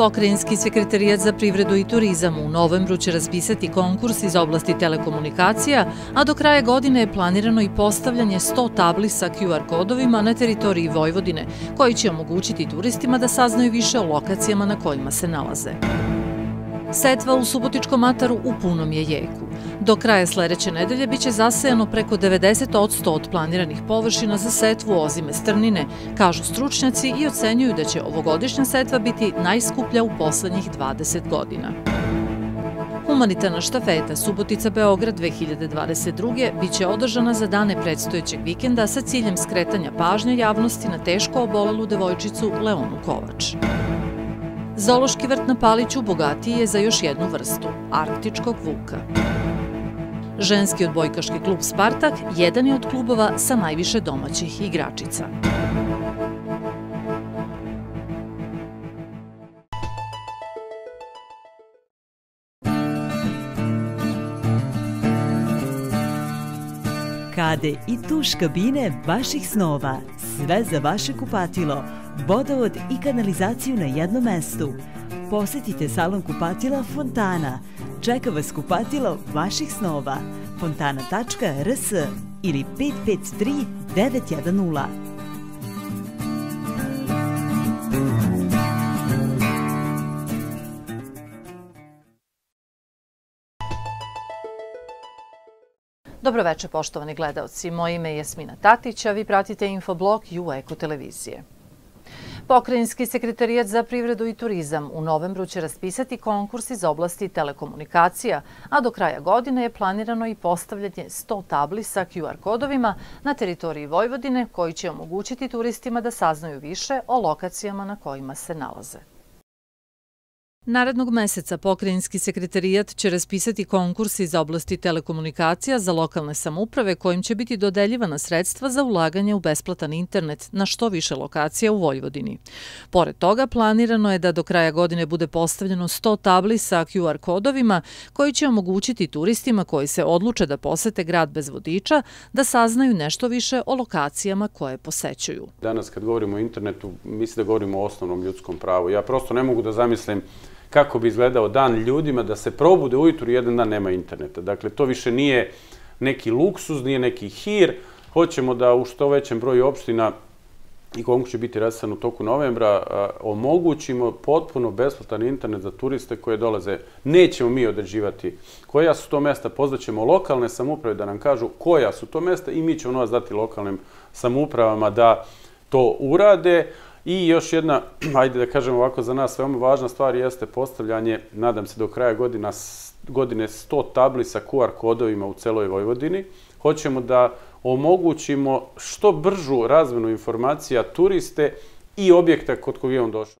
Pokrajinski sekretarijat za privredu i turizam u novembru će raspisati konkurs iz oblasti telekomunikacija, a do kraja godine je planirano i postavljanje 100 tabli sa QR kodovima na teritoriji Vojvodine, koji će omogućiti turistima da saznaju više o lokacijama na kojima se nalaze. Setva u Subotičkom ataru u punom je jeku. Do kraja sledeće nedelje biće zasejano preko 90% od planiranih površina za setvu ozime strnine, kažu stručnjaci i ocenjuju da će ovogodišnja setva biti najskuplja u poslednjih 20 godina. Humanitarna štafeta Subotica-Beograd 2022. biće održana za dane predstojećeg vikenda sa ciljem skretanja pažnje javnosti na teško obolelu devojčicu Leonu Kovač. Zološki vrt na Paliću bogatiji je za još jednu vrstu, arktičkog vuka. Ženski odbojkaški klub Spartak jedan je od klubova sa najviše domaćih igračica. Kade i tuš kabine vaših snova. Sve za vaše kupatilo. Vodovod i kanalizaciju na jednom mestu. Posetite salon kupatila Fontana. Čeka vas kupatilo vaših snova. fontana.rs ili 553 910. Dobroveče, poštovani gledalci. Moje ime je Jasmina Tatić, a vi pratite infoblog u Eko televizije. Pokrajinski sekretarijat za privredu i turizam u novembru će raspisati konkurs iz oblasti telekomunikacija, a do kraja godine je planirano i postavljanje 100 tabli sa QR kodovima na teritoriji Vojvodine koji će omogućiti turistima da saznaju više o lokacijama na kojima se nalaze. Narednog meseca pokrajinski sekretarijat će raspisati konkurs iz oblasti telekomunikacija za lokalne samuprave kojim će biti dodeljivana sredstva za ulaganje u besplatan internet na što više lokacija u Vojvodini. Pored toga, planirano je da do kraja godine bude postavljeno 100 tabli sa QR kodovima koji će omogućiti turistima koji se odluče da posete grad bez vodiča da saznaju nešto više o lokacijama koje posećuju. Danas kad govorimo o internetu, mislim da govorimo o osnovnom ljudskom pravu. Ja prosto ne mogu da zamislim kako bi izgledao dan ljudima da se probude ujutru i jedan dan nema interneta. Dakle, to više nije neki luksuz, nije neki hir. Hoćemo da u što većem broju opština i koliko će biti rasan u toku novembra, omogućimo potpuno besplatan internet za turiste koje dolaze. Nećemo mi određivati koja su to mesta, pozvaćemo lokalne samuprave da nam kažu koja su to mesta i mi ćemo nas dati lokalnim samupravama da to urade. I još jedna, ajde da kažem ovako, za nas veoma važna stvar jeste postavljanje, nadam se do kraja godina, godine 100 tabli sa QR kodovima u celoj Vojvodini. Hoćemo da omogućimo što bržu razmenu informacija turiste i objekta kod kog je on došao.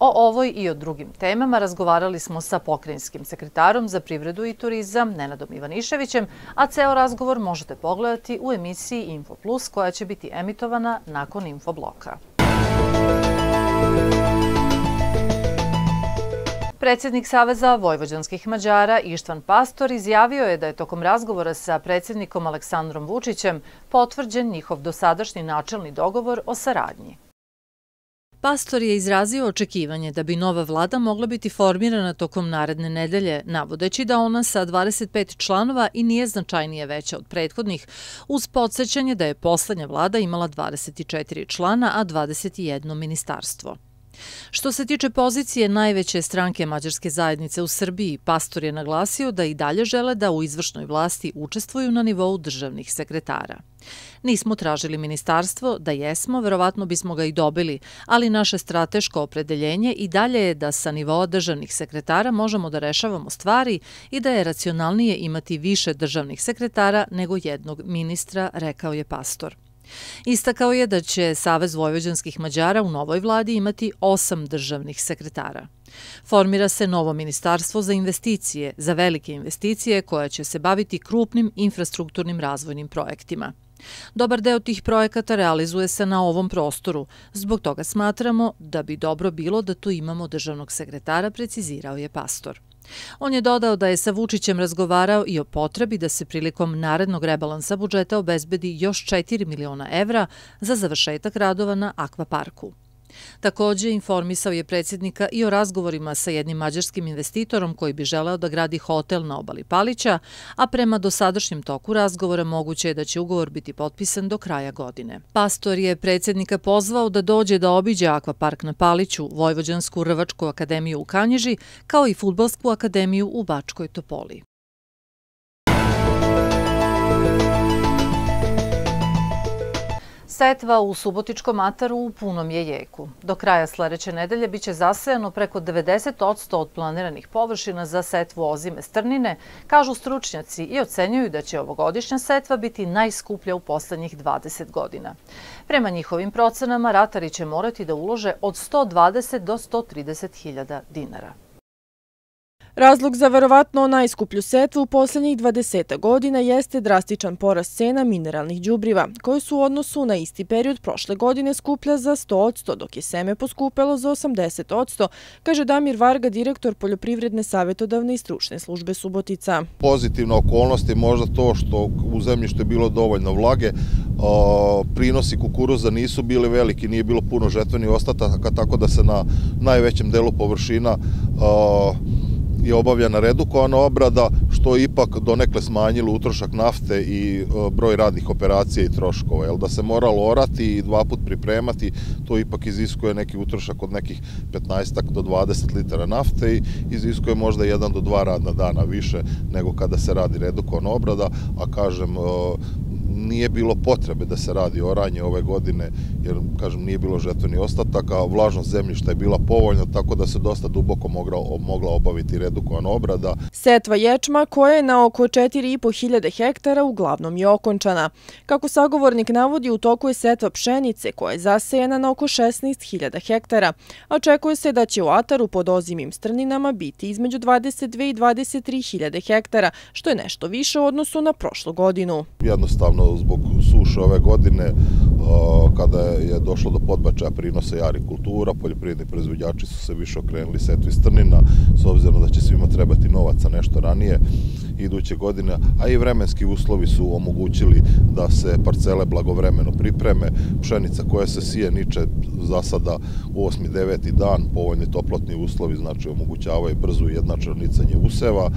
O ovoj i o drugim temama razgovarali smo sa pokrajinskim sekretarom za privredu i turizam Nenadom Ivaniševićem, a ceo razgovor možete pogledati u emisiji Info Plus koja će biti emitovana nakon Infobloka. Predsjednik Saveza Vojvođanskih Mađara Ištvan Pastor izjavio je da je tokom razgovora sa predsjednikom Aleksandrom Vučićem potvrđen njihov dosadašnji načelni dogovor o saradnji. Pastor je izrazio očekivanje da bi nova vlada mogla biti formirana tokom naredne nedelje, navodeći da ona sa 25 članova i nije značajnije veća od prethodnih, uz podsjećanje da je poslednja vlada imala 24 člana, a 21 ministarstvo. Što se tiče pozicije najveće stranke mađarske zajednice u Srbiji, Pastor je naglasio da i dalje žele da u izvršnoj vlasti učestvuju na nivou državnih sekretara. Nismo tražili ministarstvo, da jesmo, verovatno bismo ga i dobili, ali naše strateško opredeljenje i dalje je da sa nivoa državnih sekretara možemo da rešavamo stvari i da je racionalnije imati više državnih sekretara nego jednog ministra, rekao je pastor. Istakao je da će Savez Vojvođanskih Mađara u novoj vladi imati osam državnih sekretara. Formira se novo ministarstvo za investicije, za velike investicije koja će se baviti krupnim infrastrukturnim razvojnim projektima. Dobar deo tih projekata realizuje se na ovom prostoru. Zbog toga smatramo da bi dobro bilo da tu imamo državnog sekretara, precizirao je pastor. On je dodao da je sa Vučićem razgovarao i o potrebi da se prilikom narednog rebalansa budžeta obezbedi još 4 miliona evra za završetak radova na akvaparku. Takođe, informisao je predsjednika i o razgovorima sa jednim mađarskim investitorom koji bi želeo da gradi hotel na obali Palića, a prema dosadašnjem toku razgovora moguće je da će ugovor biti potpisan do kraja godine. Pastor je predsjednika pozvao da dođe da obiđe akvapark na Paliću, Vojvođansku Rvačku akademiju u Kanjiži, kao i Futbolsku akademiju u Bačkoj Topoli. Setva u Subotičkom ataru u punom je jeku. Do kraja sledeće nedelje biće zasejano preko 90% od planiranih površina za setvu ozime strnine, kažu stručnjaci i ocenjuju da će ovogodišnja setva biti najskuplja u poslednjih 20 godina. Prema njihovim procenama, ratari će morati da ulože od 120 do 130 hiljada dinara. Razlog za verovatno najskuplju setvu u posljednjih 20 godina jeste drastičan porast cena mineralnih džubriva, koje su u odnosu na isti period prošle godine skuplja za 100%, dok je seme poskupelo za 80%, kaže Damir Varga, direktor Poljoprivredne savjetodavne i stručne službe Subotica. Pozitivna okolnost je možda to što u zemljištu je bilo dovoljno vlage, prinosi kukuruza nisu bili veliki, nije bilo puno žetvenih ostataka, tako da se na najvećem delu površina je obavljena redukovana obrada, što je ipak donekle smanjilo utrošak nafte i e, broj radnih operacija i troškova. Jel da se moralo orati i dva put pripremati, to ipak iziskuje neki utrošak od nekih 15 do 20 litara nafte i iziskuje možda jedan do dva radna dana više nego kada se radi redukovana obrada, a kažem, e, nije bilo potrebe da se radi oranje ove godine, jer, kažem, nije bilo žetveni ostataka, vlažnost zemljišta je bila povoljna, tako da se dosta duboko mogla obaviti redukovan obrada. Setva ječma, koja je na oko 4.500 hektara, uglavnom je okončana. Kako sagovornik navodi, u toku je setva pšenice, koja je zasejena na oko 16.000 hektara. Očekuje se da će u Ataru pod ozimim strninama biti između 22 i 23.000 hektara, što je nešto više u odnosu na prošlu godinu. Jednostavno, zbog suše ove godine kada je došlo do podbačaja prinosa jari kultura, poljoprivredni proizvodjači su se više okrenuli setvi strnina, s obzirom da će svima trebati novaca nešto ranije iduće godine, a i vremenski uslovi su omogućili da se parcele blagovremeno pripreme. Pšenica koja se sije niče za sada u 8. 9. dan, povoljni toplotni uslovi, znači omogućavaju brzo jednačarnicanje useva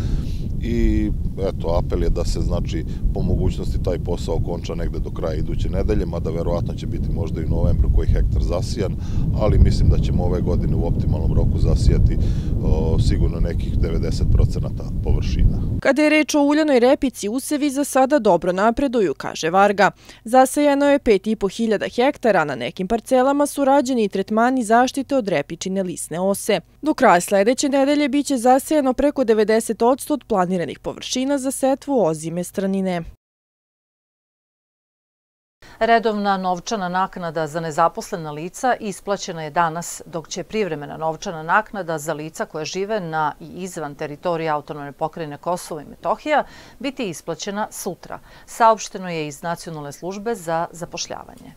i eto, apel je da se znači po mogućnosti taj posao konča negde do kraja iduće nedelje, mada verovatno će biti možda i u novembru koji hektar zasijan, ali mislim da ćemo ove godine u optimalnom roku zasijati o, sigurno nekih 90% površina. Kada je reč o uljanoj repici, usevi za sada dobro napreduju, kaže Varga. Zasajeno je 5.500 hektara, na nekim parcelama su rađeni i tretmani zaštite od repičine lisne ose. Do kraja sledeće nedelje biće zasajeno preko 90% od planiranih površina za setvu ozime stranine. Redovna novčana naknada za nezaposlena lica isplaćena je danas, dok će privremena novčana naknada za lica koja žive na i izvan teritorija autonomne pokrajine Kosovo i Metohija biti isplaćena sutra. Saopšteno je iz Nacionalne službe za zapošljavanje.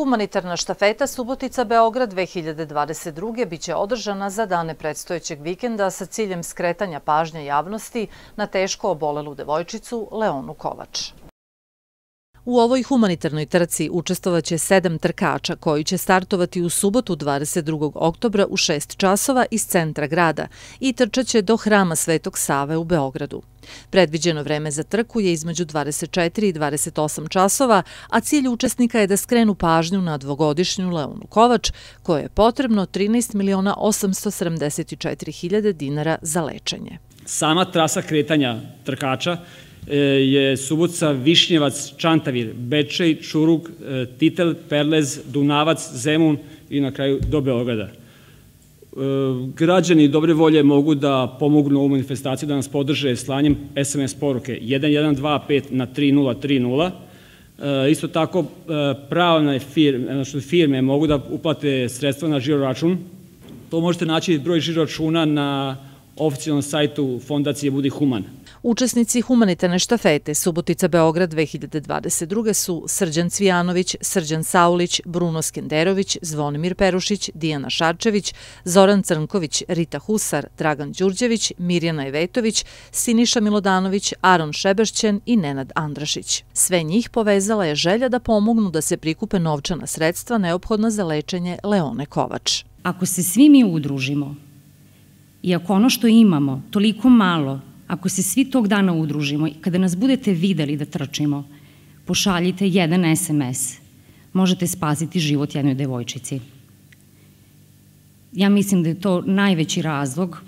Humanitarna štafeta Subotica-Beograd 2022. biće održana za dane predstojećeg vikenda sa ciljem skretanja pažnje javnosti na teško obolelu devojčicu Leonu Kovač. U ovoj humanitarnoj trci učestovaće sedam trkača koji će startovati u subotu 22. oktobra u 6 časova iz centra grada i trčaće do hrama Svetog Save u Beogradu. Predviđeno vreme za trku je između 24 i 28 časova, a cilj učesnika je da skrenu pažnju na dvogodišnju Leonu Kovač, koje je potrebno 13 miliona 874 hiljade dinara za lečenje. Sama trasa kretanja trkača E, je Subotica, Višnjevac, Čantavir, Bečej, Čurug, e, Titel, Perlez, Dunavac, Zemun i na kraju do Beograda. E, građani dobre volje mogu da pomognu ovu manifestaciju, da nas podrže slanjem SMS poruke 1125 na 3030. Isto tako, pravne firme, znači firme mogu da uplate sredstva na žiro račun. To možete naći broj žiro računa na oficijalnom sajtu Fondacije Budi Human. Učesnici humanitarne štafete Subotica Beograd 2022. su Srđan Cvijanović, Srđan Saulić, Bruno Skenderović, Zvonimir Perušić, Dijana Šarčević, Zoran Crnković, Rita Husar, Dragan Đurđević, Mirjana Ivetović, Siniša Milodanović, Aron Šebešćen i Nenad Andrašić. Sve njih povezala je želja da pomognu da se prikupe novčana sredstva neophodna za lečenje Leone Kovač. Ako se svi mi udružimo i ako ono što imamo toliko malo ako se svi tog dana udružimo i kada nas budete videli da trčimo, pošaljite jedan SMS. Možete spasiti život jednoj devojčici. Ja mislim da je to najveći razlog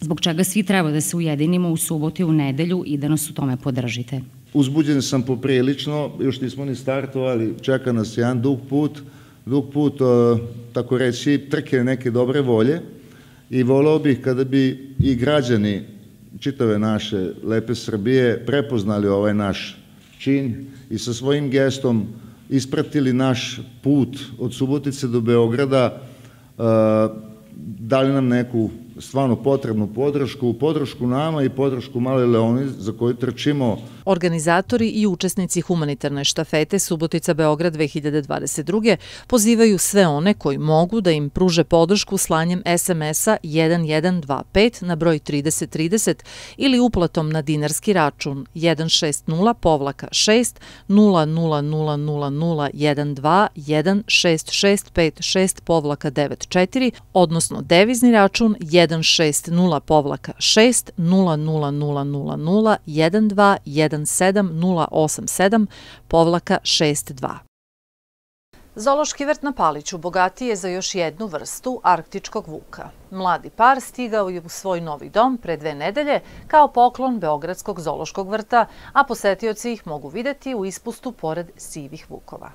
zbog čega svi treba da se ujedinimo u subotu i u nedelju i da nas u tome podržite. Uzbuđen sam poprilično, još nismo ni startovali, čeka nas jedan dug put, dug put, e, tako reći, trke neke dobre volje i volao bih kada bi i građani čitave naše lepe Srbije prepoznali ovaj naš čin i sa svojim gestom ispratili naš put od Subotice do Beograda, uh, dali nam neku stvarno potrebnu podršku, podršku nama i podršku Male Leoni za koju trčimo. Organizatori i učesnici humanitarne štafete Subotica Beograd 2022. pozivaju sve one koji mogu da im pruže podršku slanjem SMS-a 1125 na broj 3030 ili uplatom na dinarski račun 160 povlaka 6 000012 16656 povlaka 94, odnosno devizni račun 1 160 povlaka 6 povlaka 62. Zološki vrt na Paliću bogatiji je za još jednu vrstu arktičkog vuka. Mladi par stigao je u svoj novi dom pre dve nedelje kao poklon Beogradskog zološkog vrta, a posetioci ih mogu videti u ispustu pored sivih vukova.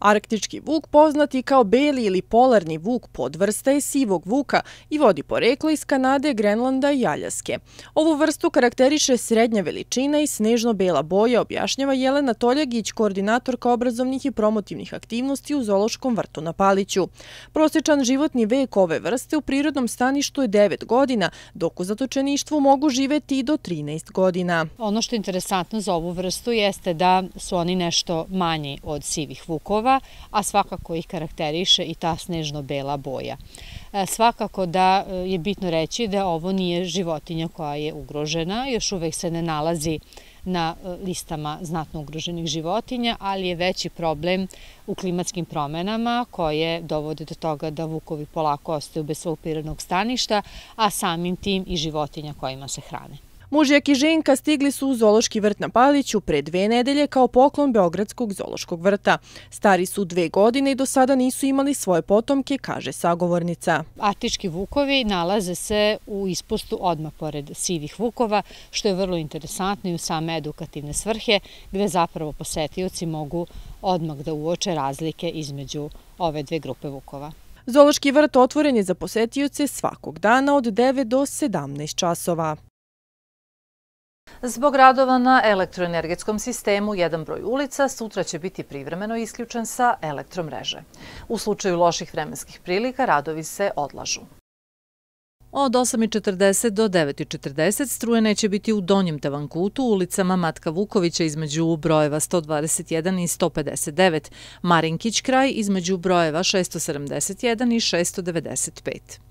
Arktički vuk poznati kao beli ili polarni vuk podvrsta je sivog vuka i vodi poreklo iz Kanade, Grenlanda i Aljaske. Ovu vrstu karakteriše srednja veličina i snežno-bela boja, objašnjava Jelena Toljagić, koordinatorka obrazovnih i promotivnih aktivnosti u Zološkom vrtu na Paliću. Prosječan životni vek ove vrste u prirodnom staništu je 9 godina, dok u zatočeništvu mogu živeti i do 13 godina. Ono što je interesantno za ovu vrstu jeste da su oni nešto manji od sivih vukova, barva, a svakako ih karakteriše i ta snežno-bela boja. E, svakako da e, je bitno reći da ovo nije životinja koja je ugrožena, još uvek se ne nalazi na e, listama znatno ugroženih životinja, ali je veći problem u klimatskim promenama koje dovode do toga da vukovi polako ostaju bez svog prirodnog staništa, a samim tim i životinja kojima se hrane. Mužjak i ženka stigli su u Zološki vrt na Paliću pre dve nedelje kao poklon Beogradskog Zološkog vrta. Stari su dve godine i do sada nisu imali svoje potomke, kaže sagovornica. Atički vukovi nalaze se u ispustu odmah pored sivih vukova, što je vrlo interesantno i u same edukativne svrhe, gde zapravo posetioci mogu odmah da uoče razlike između ove dve grupe vukova. Zološki vrt otvoren je za posetioce svakog dana od 9 do 17 časova. Zbog radova na elektroenergetskom sistemu, jedan broj ulica sutra će biti privremeno isključen sa elektromreže. U slučaju loših vremenskih prilika radovi se odlažu. Od 8.40 do 9.40 struje neće biti u Donjem Tavankutu, ulicama Matka Vukovića između brojeva 121 i 159, Marinkić kraj između brojeva 671 i 695.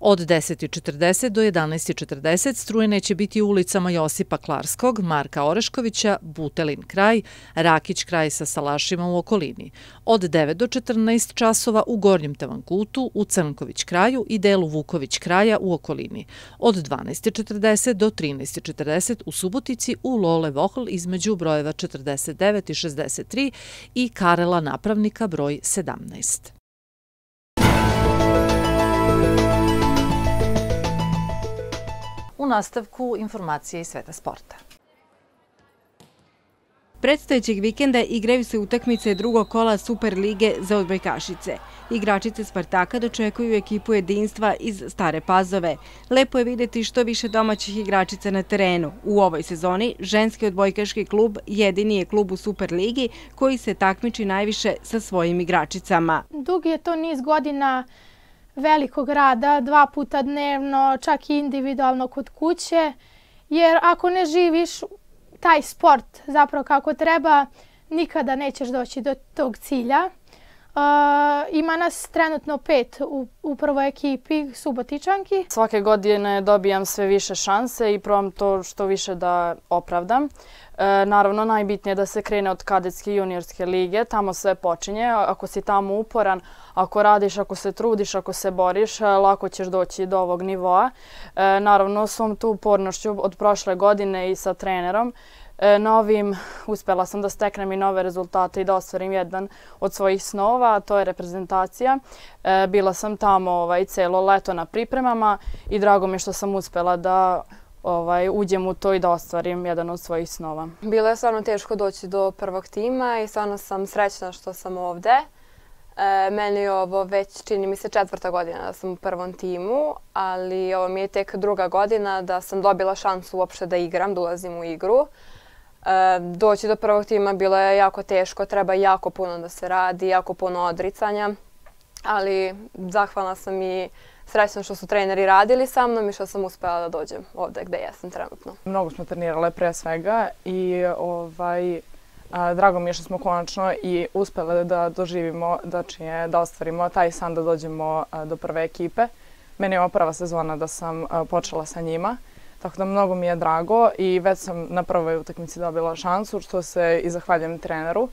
Od 10.40 do 11.40 strujene će biti u ulicama Josipa Klarskog, Marka Oreškovića, Butelin kraj, Rakić kraj sa Salašima u okolini. Od 9 do 14 časova u Gornjem Tavankutu, u Crnković kraju i delu Vuković kraja u okolini. Od 12.40 do 13.40 u Subotici u Lole Vohl između brojeva 49 i 63 i Karela Napravnika broj 17. Nastavku informacije iz sveta sporta. Predstojećeg vikenda igraju se utakmice drugog kola Super lige za odbojkašice. Igračice Spartaka dočekuju ekipu jedinstva iz Stare Pazove. Lepo je videti što više domaćih igračica na terenu. U ovoj sezoni ženski odbojkaški klub jedini je klub u Super ligi koji se takmiči najviše sa svojim igračicama. Dug je to niz godina velikog rada, dva puta dnevno, čak i individualno kod kuće jer ako ne živiš taj sport zapravo kako treba, nikada nećeš doći do tog cilja. Uh, ima nas trenutno pet u, u prvoj ekipi Subotičanki. Svake godine dobijam sve više šanse i probam to što više da opravdam. E, naravno, najbitnije je da se krene od kadetske i juniorske lige. Tamo sve počinje. Ako si tamo uporan, ako radiš, ako se trudiš, ako se boriš, e, lako ćeš doći do ovog nivoa. E, naravno, svom tu upornošću od prošle godine i sa trenerom E, novim uspela sam da steknem i nove rezultate i da ostvarim jedan od svojih snova, a to je reprezentacija. E, bila sam tamo ovaj, celo leto na pripremama i drago mi je što sam uspela da ovaj, uđem u to i da ostvarim jedan od svojih snova. Bilo je stvarno teško doći do prvog tima i stvarno sam srećna što sam ovde. E, meni je ovo već čini mi se četvrta godina da sam u prvom timu, ali ovo mi je tek druga godina da sam dobila šansu uopšte da igram, da ulazim u igru. E, doći do prvog tima bilo je jako teško, treba jako puno da se radi, jako puno odricanja, ali zahvalna sam i srećna što su treneri radili sa mnom i što sam uspela da dođem ovde gde jesam trenutno. Mnogo smo trenirale pre svega i ovaj, drago mi je što smo konačno i uspjele da doživimo, da, čije, da ostvarimo taj san da dođemo do prve ekipe. Meni je ova prva sezona da sam počela sa njima. Tako da mnogo mi je drago i već sam na prvoj utakmici dobila šansu, što se i zahvaljujem treneru.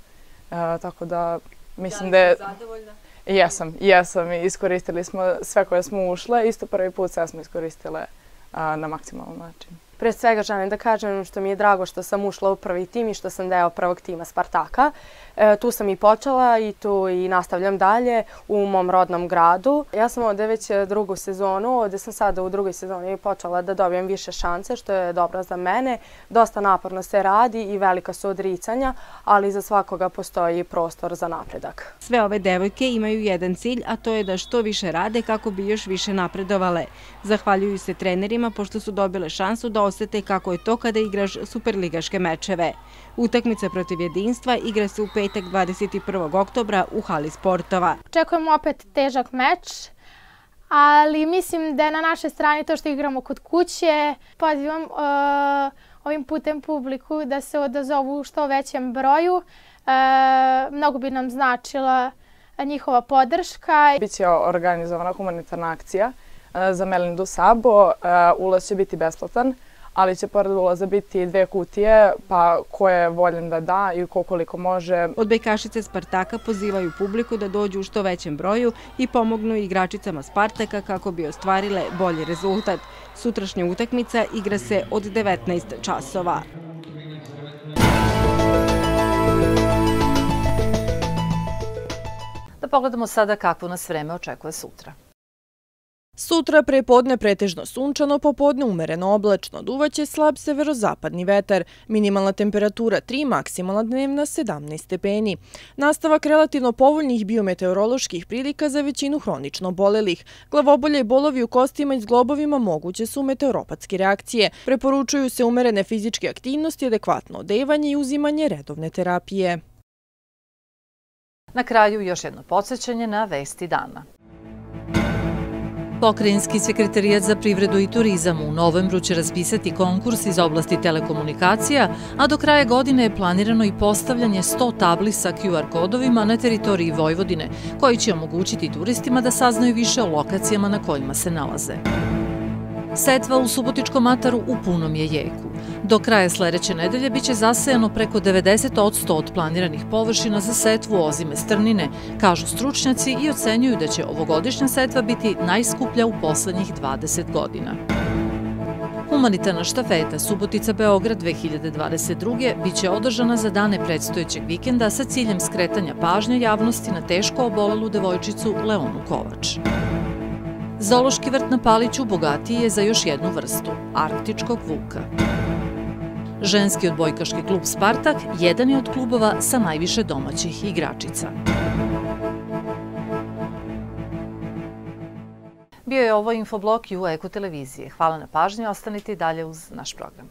E, tako da mislim da je... zadovoljna? Jesam, jesam iskoristili smo sve koje smo ušle. Isto prvi put sve smo iskoristile na maksimalan način. Pre svega želim da kažem ono što mi je drago što sam ušla u prvi tim i što sam deo prvog tima Spartaka. E, tu sam i počela i tu i nastavljam dalje u mom rodnom gradu. Ja sam ovde već drugu sezonu, ovde sam sada u drugoj sezoni počela da dobijem više šanse, što je dobro za mene. Dosta naporno se radi i velika su odricanja, ali za svakoga postoji prostor za napredak. Sve ove devojke imaju jedan cilj, a to je da što više rade kako bi još više napredovale. Zahvaljuju se trenerima pošto su dobile šansu da osete kako je to kada igraš superligaške mečeve. Utakmica protiv jedinstva igra se u petak 21. oktobra u hali sportova. Čekujemo opet težak meč, ali mislim da je na našoj strani to što igramo kod kuće. Pozivam uh, ovim putem publiku da se odazovu u što većem broju. Uh, mnogo bi nam značila njihova podrška. Biće organizovana humanitarna akcija uh, za Melindu Sabo. Ulaz će biti besplatan ali će pored ulaza biti dve kutije, pa ko je voljen da da i koliko može. Od Bejkašice Spartaka pozivaju publiku da dođu u što većem broju i pomognu igračicama Spartaka kako bi ostvarile bolji rezultat. Sutrašnja utakmica igra se od 19 časova. Da pogledamo sada kakvo nas vreme očekuje sutra. Sutra prepodne pretežno sunčano, popodne umereno oblačno, duvaće slab severozapadni vetar, minimalna temperatura 3, maksimalna dnevna 17 stepeni. Nastavak relativno povoljnih biometeoroloških prilika za većinu hronično bolelih. Glavobolje i bolovi u kostima i zglobovima moguće su meteoropatske reakcije. Preporučuju se umerene fizičke aktivnosti, adekvatno odevanje i uzimanje redovne terapije. Na kraju još jedno podsjećanje na vesti dana. Pokrajinski sekretarijat za privredu i turizam u novembru će raspisati konkurs iz oblasti telekomunikacija, a do kraja godine je planirano i postavljanje 100 tabli sa QR kodovima na teritoriji Vojvodine, koji će omogućiti turistima da saznaju više o lokacijama na kojima se nalaze. Setva u Subotičkom Ataru u punom je jeku. Do kraja sljedeće nedelje biće zasejano preko 90 od 100 od planiranih površina za setvu ozime strnine, kažu stručnjaci i ocenjuju da će ovogodišnja setva biti najskuplja u poslednjih 20 godina. Humanitarna štafeta Subotica-Beograd 2022. biće održana za dane predstojećeg vikenda sa ciljem skretanja pažnja javnosti na teško obolelu devojčicu Leonu Kovač. Zološki vrt na Paliću bogatiji je za još jednu vrstu, arktičkog vuka. Ženski odbojkaški klub Spartak jedan je od klubova sa najviše domaćih igračica. Bio je ovo infoblok i u Eko televizije. Hvala na pažnju, ostanite i dalje uz naš program.